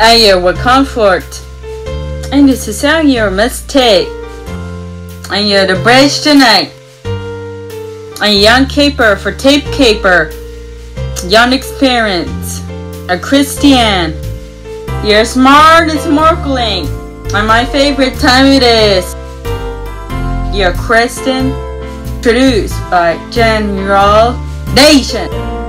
and you with comfort. And this is how your mistake. And you're the bridge tonight. And young caper for tape caper. Young experience. A Christian. You're smart and snorkeling. And my favorite time it is. You're Kristen. Produced by General Nation.